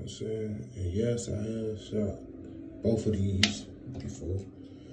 know what I'm saying? And yes, I have shot both of these before.